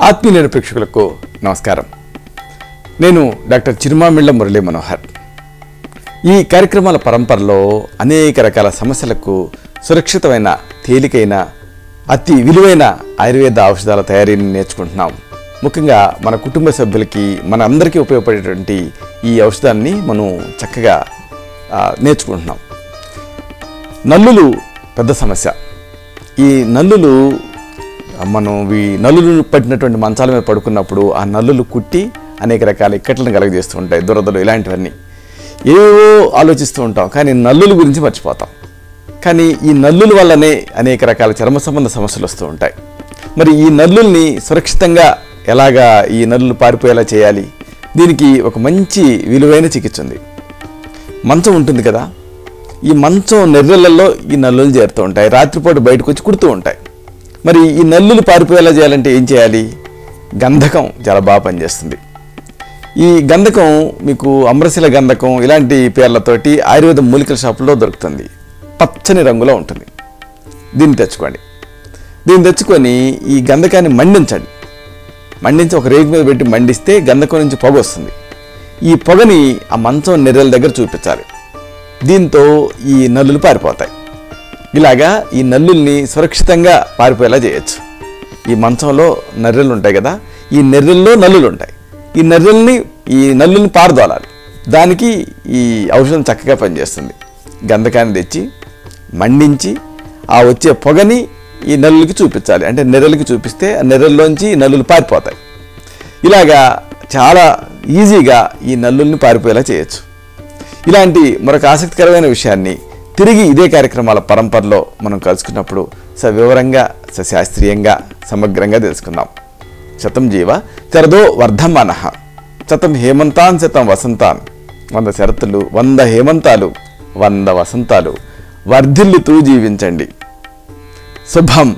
ఆత్మీయ ప్రేక్షకులకు నమస్కారం. నేను డాక్టర్ చిరుమామిళ్ళ మురళీ మనోహర్. ఈ కార్యక్రమాల పరంపరలో అనేక రకాల సమస్యలకు సురక్షితమైన తేలికైన అతి విలువైన ఆయుర్వేద ఔషధాల తయారీని నేర్చుకుంటున్నాం. ముఖ్యంగా మన కుటుంబ సభ్యులకి మన అందరికీ ఉపయోగపడేటువంటి ఈ ఔషధాన్ని మనం చక్కగా నేర్చుకుంటున్నాం. నల్లులు పెద్ద సమస్య. ఈ నల్లులు మనం ఈ నల్లులు పట్టినటువంటి మంచాల మీద పడుకున్నప్పుడు ఆ నల్లులు కుట్టి అనేక రకాల ఇక్కట్లను కలగజేస్తూ ఉంటాయి దురదలు ఇలాంటివన్నీ. ఏవో ఆలోచిస్తూ ఉంటాం కానీ నల్లుల గురించి మర్చిపోతాం. కానీ ఈ నల్లుల వల్లనే అనేక రకాల చర్మ సంబంధ సమస్యలు వస్తూ ఉంటాయి. మరి ఈ నల్లుల్ని సురక్షితంగా ఎలాగా ఈ నల్లులు పారిపోయేలా చేయాలి? దీనికి ఒక మంచి విలువైన చికిత్స ఉంది. మంచం ఉంటుంది కదా? ఈ మంచం నెర్రెలలో ఈ నల్లులు చేరుతూ ఉంటాయి రాత్రిపూట బయటకు వచ్చి కుడుతూ ఉంటాయి. మరి ఈ నల్లులు పారిపోయేలా చేయాలంటే ఏం చేయాలి? గంధకం చాలా బాగా పనిచేస్తుంది. ఈ గంధకం మీకు అమరశిల గంధకం ఇలాంటి పేర్లతోటి ఆయుర్వేద మూలికల షాపులో దొరుకుతుంది. పచ్చని రంగులో ఉంటుంది. దీన్ని తెచ్చుకోండి. దీన్ని తెచ్చుకొని ఈ గంధకాన్ని మండించండి. మండించి ఒక రేగు మీద పెట్టి మండిస్తే గంధకం నుంచి పొగ వస్తుంది. ఈ పొగని ఆ మంచం నెర్రెల దగ్గర చూపించాలి. దీంతో ఈ నల్లులు పారిపోతాయి. ఇలాగా ఈ నల్లుల్ని సురక్షితంగా పారిపోయేలా చేయొచ్చు. ఈ మంచంలో నర్రెలు ఉంటాయి కదా ఈ నెర్రెల్లో నల్లులు ఉంటాయి ఈ నర్రెల్ని ఈ నల్లుల్ని పారదోలాలి. దానికి ఈ ఔషధం చక్కగా పనిచేస్తుంది. గంధకాన్ని తెచ్చి మండించి ఆ వచ్చే పొగని ఈ నల్లులకి చూపించాలి. అంటే నెర్రెలకి చూపిస్తే ఆ నెర్రెల్లోంచి నల్లులు పారిపోతాయి. ఇలాగా చాలా ఈజీగా ఈ నల్లుల్ని పారిపోయేలా చేయొచ్చు. ఇలాంటి మరొక ఆసక్తికరమైన విషయాన్ని తిరిగి ఇదే కార్యక్రమాల పరంపరలో మనం కలుసుకున్నప్పుడు సవివరంగా సశాస్త్రీయంగా సమగ్రంగా తెలుసుకుందాం. శతం జీవ చరదో వర్ధమాన. శతం హేమంతాన్ శతం వసంతాన్. వంద శరతులు వంద హేమంతాలు వంద వసంతాలు. వర్ధిల్లుతూ జీవించండి. శుభం.